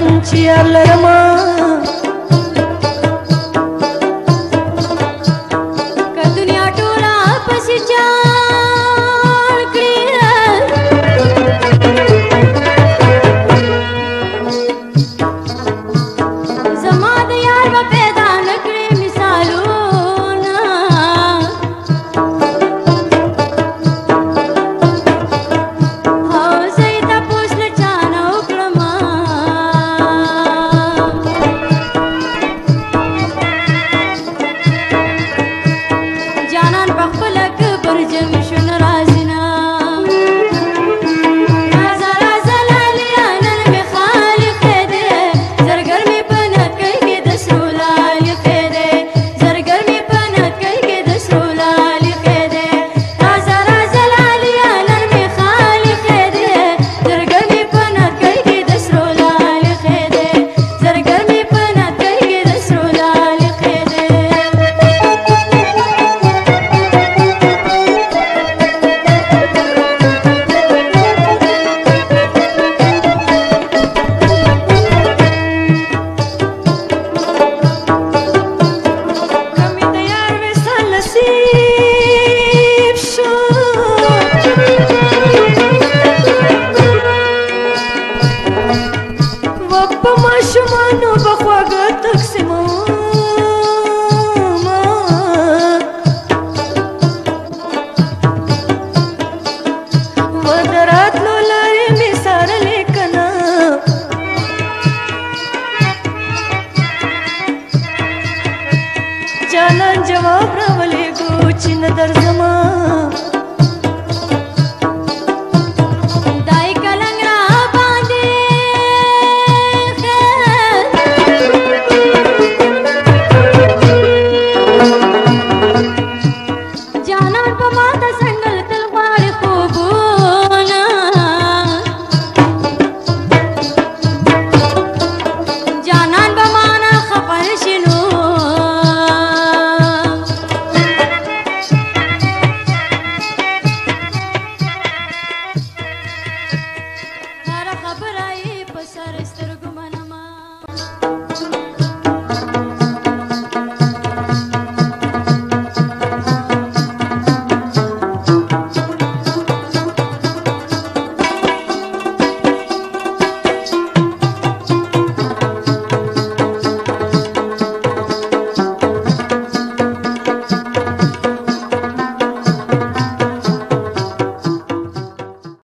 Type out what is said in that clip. কাঞ্চি আল্লার মা جانان جواب راولې ګو چې نه درځم